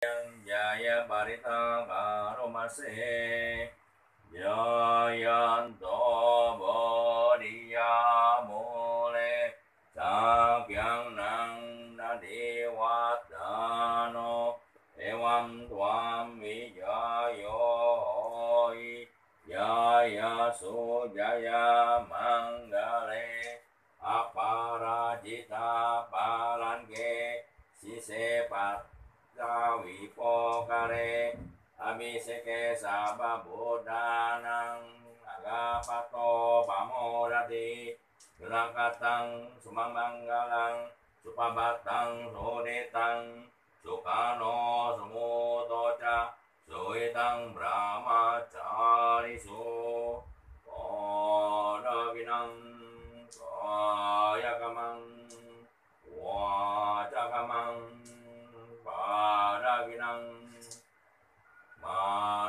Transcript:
Jaya Barita Karumase Jayanto Bodhiya Mule Sakyang Nadiwatano Evam Jaya Sujaya Aparajita kawi pokare ami seke sababodanang agapato pamorati nunakatang sumamanggalang supabatang sunetang sukano sumutoca suitang brahmacarisu kodawinang Ah.